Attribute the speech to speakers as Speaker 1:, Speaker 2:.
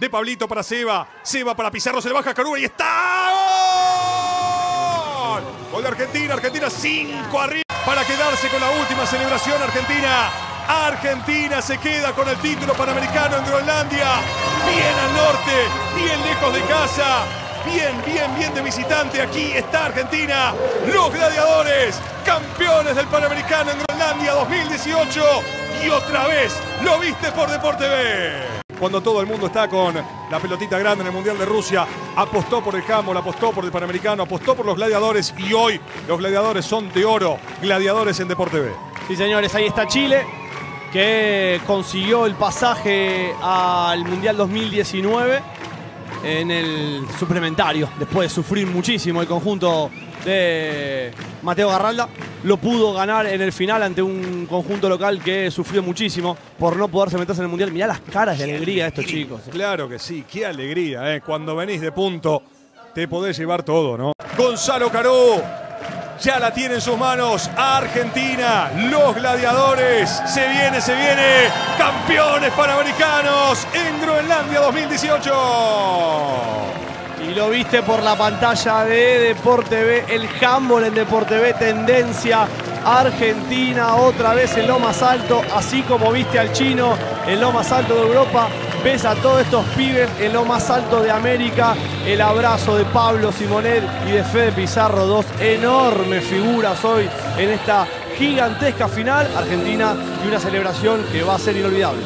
Speaker 1: de Pablito para Seba. Seba para Pizarro, se le baja Caruba y está. ¡Gol! De Argentina, Argentina 5 arriba para quedarse con la última celebración Argentina. Argentina se queda con el título panamericano en Groenlandia. Bien al norte, bien lejos de casa. Bien, bien, bien de visitante. Aquí está Argentina. Los gladiadores, campeones del Panamericano en Groenlandia 2018. Y otra vez lo viste por Deporte B. Cuando todo el mundo está con la pelotita grande en el Mundial de Rusia, apostó por el handball, apostó por el Panamericano, apostó por los gladiadores y hoy los gladiadores son de oro. Gladiadores en Deporte B.
Speaker 2: Sí, señores, ahí está Chile, que consiguió el pasaje al Mundial 2019 en el suplementario, después de sufrir muchísimo el conjunto de Mateo Garralda. Lo pudo ganar en el final ante un conjunto local que sufrió muchísimo por no poderse meterse en el Mundial. Mirá las caras de alegría de estos chicos.
Speaker 1: Claro que sí, qué alegría, ¿eh? Cuando venís de punto, te podés llevar todo, ¿no? Gonzalo Caró ya la tiene en sus manos Argentina, los gladiadores. Se viene, se viene. Campeones panamericanos en Groenlandia 2018.
Speaker 2: Y lo viste por la pantalla de Deporte B, el handball en Deporte B, tendencia Argentina otra vez en lo más alto, así como viste al chino en lo más alto de Europa, ves a todos estos pibes en lo más alto de América, el abrazo de Pablo Simonet y de Fede Pizarro, dos enormes figuras hoy en esta gigantesca final, Argentina y una celebración que va a ser inolvidable.